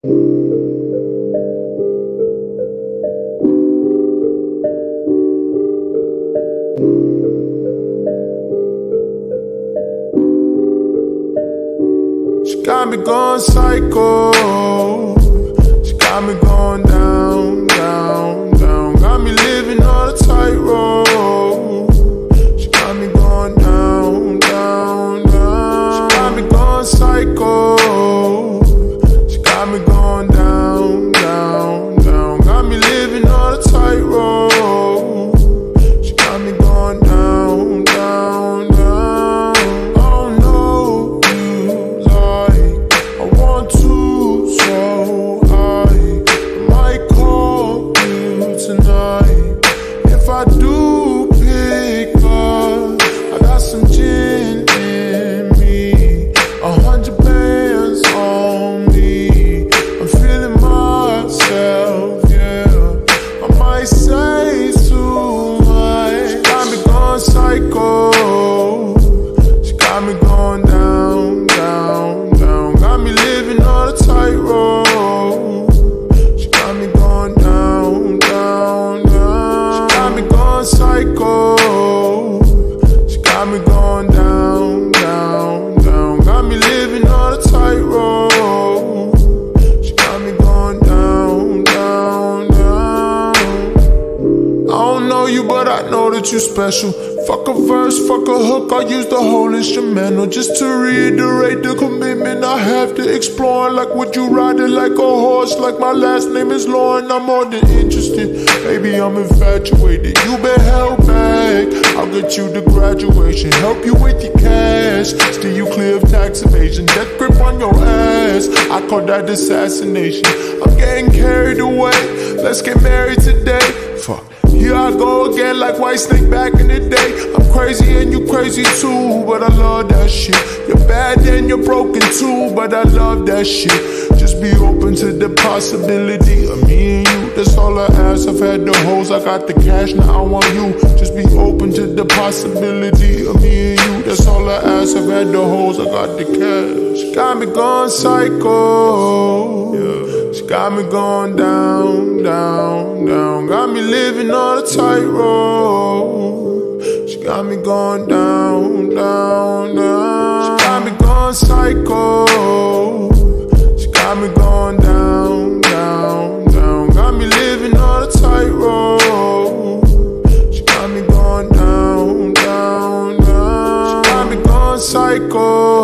She got me going psycho. She got me going down, Me going down, got me going down, down, down. Got me living on a tightrope. She got me going down, down, down. I don't know you, but I know that you're special. Fuck a verse, fuck a hook, I use the whole instrumental just to reiterate the commitment I have to explore. Like, would you ride it like a horse? Like, my last name is Lauren, I'm more than interested. Baby, I'm infatuated. You been held back. I'll get you to graduation, help you with your cash, steer you clear of tax evasion, death grip on your ass. I call that assassination. I'm getting carried away. Let's get married today. Fuck. Here I go again like Whitesnake back in the day. I'm crazy and you crazy too, but I love that shit. You're bad and you're broken too, but I love that shit. Just be open to the possibility of me and you. That's all I ask. I've had the hoes, I got the cash, now I want you. Just be open to the possibility of me and you. That's all I ask. I've had the hoes, I got the cash. Got me going psycho. Got me going down, down, down. Got me living on a tightrope. She got me going down, down, down. She got me going psycho. She got me going down, down, down. Got me living on a tightrope. She got me going down, down, down. She got me going psycho.